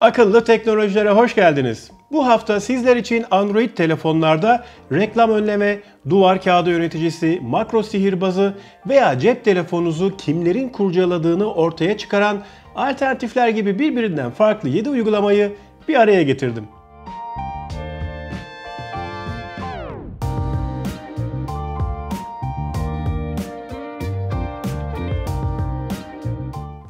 Akıllı teknolojilere hoş geldiniz. Bu hafta sizler için Android telefonlarda reklam önleme, duvar kağıdı yöneticisi, makro sihirbazı veya cep telefonunuzu kimlerin kurcaladığını ortaya çıkaran alternatifler gibi birbirinden farklı 7 uygulamayı bir araya getirdim.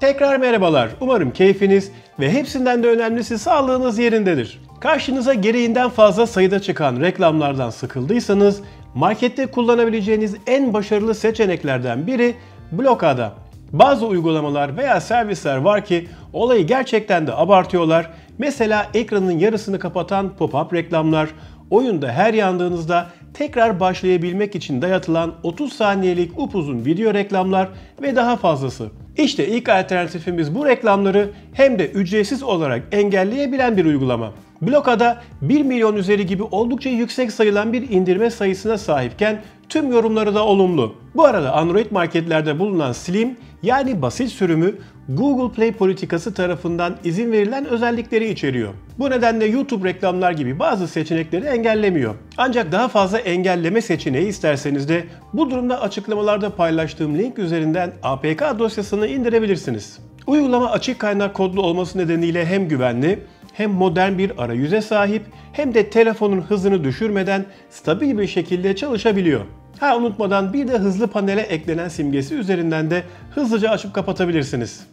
Tekrar merhabalar. Umarım keyfiniz ve hepsinden de önemlisi sağlığınız yerindedir. Karşınıza gereğinden fazla sayıda çıkan reklamlardan sıkıldıysanız markette kullanabileceğiniz en başarılı seçeneklerden biri blokada. Bazı uygulamalar veya servisler var ki olayı gerçekten de abartıyorlar. Mesela ekranın yarısını kapatan pop-up reklamlar, oyunda her yandığınızda tekrar başlayabilmek için dayatılan 30 saniyelik upuzun video reklamlar ve daha fazlası. İşte ilk alternatifimiz bu reklamları hem de ücretsiz olarak engelleyebilen bir uygulama. Blokada 1 milyon üzeri gibi oldukça yüksek sayılan bir indirme sayısına sahipken tüm yorumları da olumlu. Bu arada Android marketlerde bulunan Slim yani basit sürümü Google Play politikası tarafından izin verilen özellikleri içeriyor. Bu nedenle YouTube reklamlar gibi bazı seçenekleri engellemiyor. Ancak daha fazla engelleme seçeneği isterseniz de bu durumda açıklamalarda paylaştığım link üzerinden APK dosyasını indirebilirsiniz. Uygulama açık kaynak kodlu olması nedeniyle hem güvenli hem modern bir arayüze sahip hem de telefonun hızını düşürmeden stabil bir şekilde çalışabiliyor. Ha unutmadan bir de hızlı panele eklenen simgesi üzerinden de hızlıca açıp kapatabilirsiniz.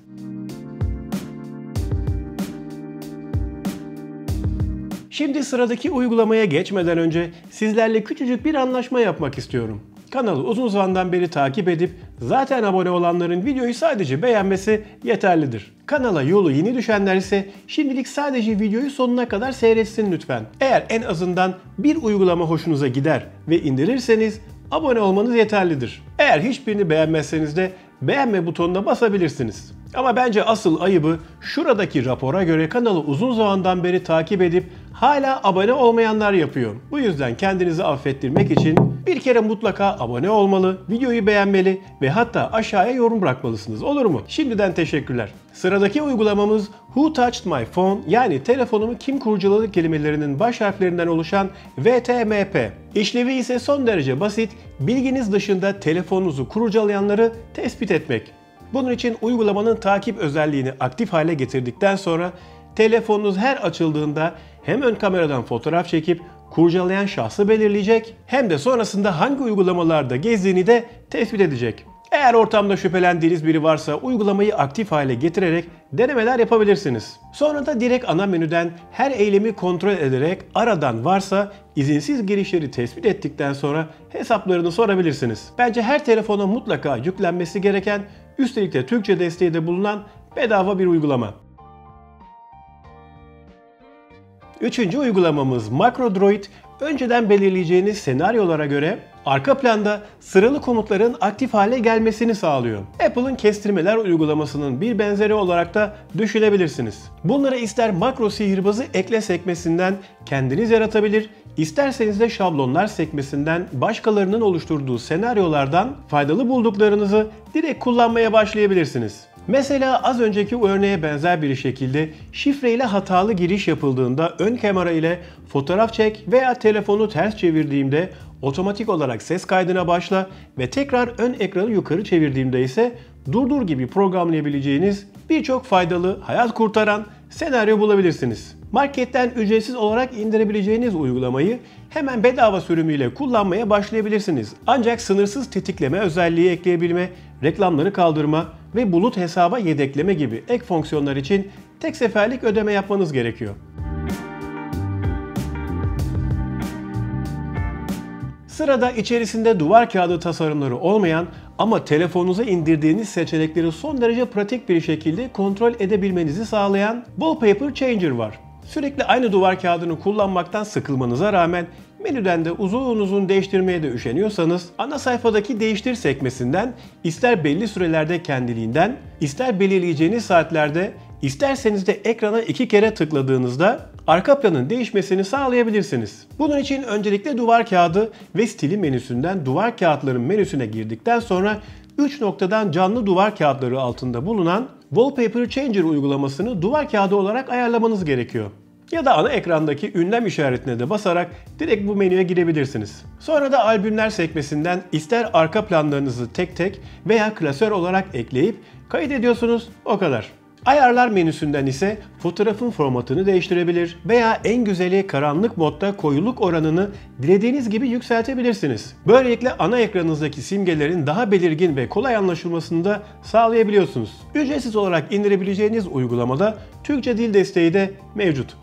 Şimdi sıradaki uygulamaya geçmeden önce sizlerle küçücük bir anlaşma yapmak istiyorum. Kanalı uzun zamandan beri takip edip zaten abone olanların videoyu sadece beğenmesi yeterlidir. Kanala yolu yeni düşenler ise şimdilik sadece videoyu sonuna kadar seyretsin lütfen. Eğer en azından bir uygulama hoşunuza gider ve indirirseniz abone olmanız yeterlidir. Eğer hiçbirini beğenmezseniz de beğenme butonuna basabilirsiniz. Ama bence asıl ayıbı şuradaki rapora göre kanalı uzun zamandan beri takip edip hala abone olmayanlar yapıyor. Bu yüzden kendinizi affettirmek için bir kere mutlaka abone olmalı, videoyu beğenmeli ve hatta aşağıya yorum bırakmalısınız. Olur mu? Şimdiden teşekkürler. Sıradaki uygulamamız Who Touched My Phone yani telefonumu kim kurcaladı kelimelerinin baş harflerinden oluşan VTMP. İşlevi ise son derece basit, bilginiz dışında telefonunuzu kurcalayanları tespit etmek. Bunun için uygulamanın takip özelliğini aktif hale getirdikten sonra telefonunuz her açıldığında hem ön kameradan fotoğraf çekip kurcalayan şahsı belirleyecek hem de sonrasında hangi uygulamalarda gezdiğini de tespit edecek. Eğer ortamda şüphelendiğiniz biri varsa uygulamayı aktif hale getirerek denemeler yapabilirsiniz. Sonra da direkt ana menüden her eylemi kontrol ederek aradan varsa izinsiz girişleri tespit ettikten sonra hesaplarını sorabilirsiniz. Bence her telefona mutlaka yüklenmesi gereken üstelik de Türkçe desteği de bulunan bedava bir uygulama. Üçüncü uygulamamız MacroDroid önceden belirleyeceğiniz senaryolara göre arka planda sıralı komutların aktif hale gelmesini sağlıyor. Apple'ın kestirmeler uygulamasının bir benzeri olarak da düşünebilirsiniz. Bunları ister makro sihirbazı ekle sekmesinden kendiniz yaratabilir, isterseniz de şablonlar sekmesinden başkalarının oluşturduğu senaryolardan faydalı bulduklarınızı direkt kullanmaya başlayabilirsiniz. Mesela az önceki örneğe benzer bir şekilde şifre ile hatalı giriş yapıldığında ön kamera ile fotoğraf çek veya telefonu ters çevirdiğimde otomatik olarak ses kaydına başla ve tekrar ön ekranı yukarı çevirdiğimde ise durdur gibi programlayabileceğiniz birçok faydalı, hayat kurtaran senaryo bulabilirsiniz. Marketten ücretsiz olarak indirebileceğiniz uygulamayı hemen bedava sürümüyle kullanmaya başlayabilirsiniz. Ancak sınırsız tetikleme özelliği ekleyebilme, reklamları kaldırma ve bulut hesaba yedekleme gibi ek fonksiyonlar için tek seferlik ödeme yapmanız gerekiyor. Sırada içerisinde duvar kağıdı tasarımları olmayan ama telefonunuza indirdiğiniz seçenekleri son derece pratik bir şekilde kontrol edebilmenizi sağlayan Wallpaper Changer var. Sürekli aynı duvar kağıdını kullanmaktan sıkılmanıza rağmen menüden de uzun uzun değiştirmeye de üşeniyorsanız ana sayfadaki değiştir sekmesinden ister belli sürelerde kendiliğinden ister belirleyeceğiniz saatlerde isterseniz de ekrana iki kere tıkladığınızda arka planın değişmesini sağlayabilirsiniz. Bunun için öncelikle duvar kağıdı ve stili menüsünden duvar kağıtların menüsüne girdikten sonra 3 noktadan canlı duvar kağıtları altında bulunan Wallpaper Changer uygulamasını duvar kağıdı olarak ayarlamanız gerekiyor. Ya da ana ekrandaki ünlem işaretine de basarak direkt bu menüye girebilirsiniz. Sonra da albümler sekmesinden ister arka planlarınızı tek tek veya klasör olarak ekleyip kaydediyorsunuz o kadar. Ayarlar menüsünden ise fotoğrafın formatını değiştirebilir veya en güzeli karanlık modda koyuluk oranını dilediğiniz gibi yükseltebilirsiniz. Böylelikle ana ekranınızdaki simgelerin daha belirgin ve kolay anlaşılmasını da sağlayabiliyorsunuz. Ücretsiz olarak indirebileceğiniz uygulamada Türkçe dil desteği de mevcut.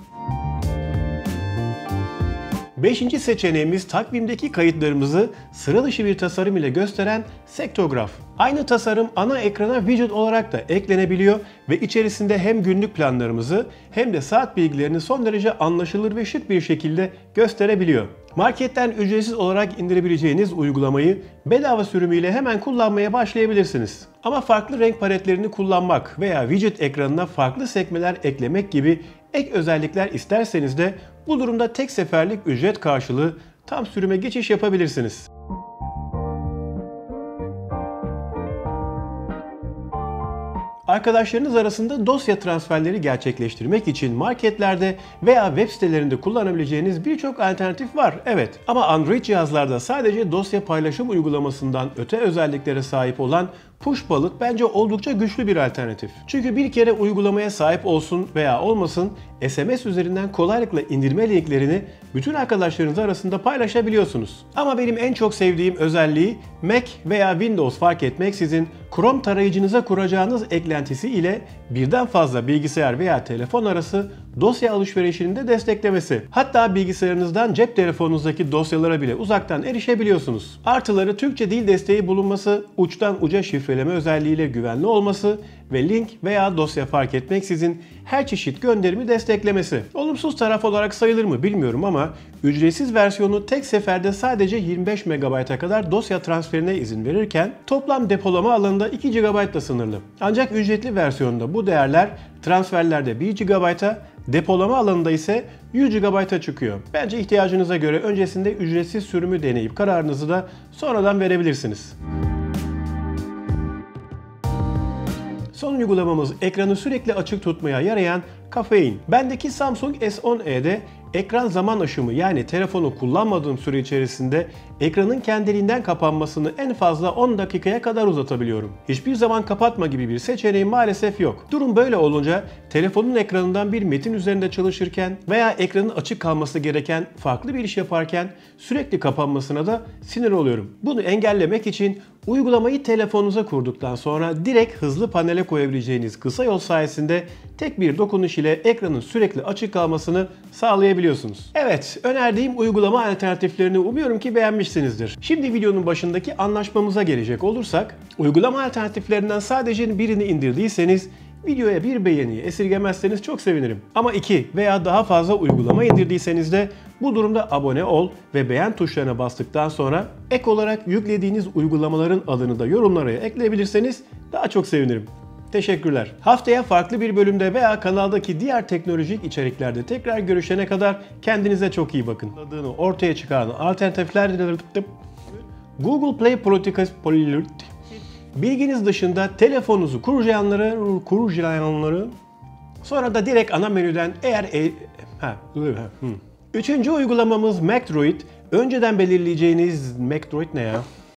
Beşinci seçeneğimiz takvimdeki kayıtlarımızı sıra dışı bir tasarım ile gösteren Sektograf. Aynı tasarım ana ekrana widget olarak da eklenebiliyor ve içerisinde hem günlük planlarımızı hem de saat bilgilerini son derece anlaşılır ve şık bir şekilde gösterebiliyor. Marketten ücretsiz olarak indirebileceğiniz uygulamayı bedava sürümüyle hemen kullanmaya başlayabilirsiniz. Ama farklı renk paletlerini kullanmak veya widget ekranına farklı sekmeler eklemek gibi ek özellikler isterseniz de bu durumda tek seferlik ücret karşılığı tam sürüme geçiş yapabilirsiniz. Arkadaşlarınız arasında dosya transferleri gerçekleştirmek için marketlerde veya web sitelerinde kullanabileceğiniz birçok alternatif var. Evet ama Android cihazlarda sadece dosya paylaşım uygulamasından öte özelliklere sahip olan Push Bullet bence oldukça güçlü bir alternatif. Çünkü bir kere uygulamaya sahip olsun veya olmasın SMS üzerinden kolaylıkla indirme linklerini bütün arkadaşlarınız arasında paylaşabiliyorsunuz. Ama benim en çok sevdiğim özelliği Mac veya Windows fark etmeksizin Chrome tarayıcınıza kuracağınız eklentisi ile birden fazla bilgisayar veya telefon arası dosya alışverişini de desteklemesi. Hatta bilgisayarınızdan cep telefonunuzdaki dosyalara bile uzaktan erişebiliyorsunuz. Artıları Türkçe dil desteği bulunması, uçtan uca şifreleme özelliğiyle güvenli olması ve link veya dosya fark etmeksizin her çeşit gönderimi desteklemesi. Olumsuz taraf olarak sayılır mı bilmiyorum ama ücretsiz versiyonu tek seferde sadece 25 MB'a kadar dosya transferine izin verirken toplam depolama alanında 2 GB da sınırlı. Ancak ücretli versiyonda bu değerler transferlerde 1 GB'a, depolama alanında ise 100 GB'a çıkıyor. Bence ihtiyacınıza göre öncesinde ücretsiz sürümü deneyip kararınızı da sonradan verebilirsiniz. Son uygulamamız ekranı sürekli açık tutmaya yarayan Kafein. Bendeki Samsung S10e'de ekran zaman aşımı yani telefonu kullanmadığım süre içerisinde ekranın kendiliğinden kapanmasını en fazla 10 dakikaya kadar uzatabiliyorum. Hiçbir zaman kapatma gibi bir seçeneğim maalesef yok. Durum böyle olunca telefonun ekranından bir metin üzerinde çalışırken veya ekranın açık kalması gereken farklı bir iş yaparken sürekli kapanmasına da sinir oluyorum. Bunu engellemek için uygulamayı telefonunuza kurduktan sonra direkt hızlı panele koyabileceğiniz kısa yol sayesinde tek bir dokunuş ile ekranın sürekli açık kalmasını sağlayabiliyorsunuz. Evet, önerdiğim uygulama alternatiflerini umuyorum ki beğenmişsinizdir. Şimdi videonun başındaki anlaşmamıza gelecek olursak, uygulama alternatiflerinden sadece birini indirdiyseniz Videoya bir beğeni esirgemezseniz çok sevinirim. Ama iki veya daha fazla uygulama indirdiyseniz de bu durumda abone ol ve beğen tuşlarına bastıktan sonra ek olarak yüklediğiniz uygulamaların adını da yorumlara ekleyebilirseniz daha çok sevinirim. Teşekkürler. Haftaya farklı bir bölümde veya kanaldaki diğer teknolojik içeriklerde tekrar görüşene kadar kendinize çok iyi bakın. Ortaya çıkaran alternatifler Google Play politikası Bilginiz dışında telefonunuzu kurcalayanları, kurcalayanları sonra da direkt ana menüden eğer e, ha, Üçüncü uygulamamız Macdroid. Önceden belirleyeceğiniz Macdroid ne ya?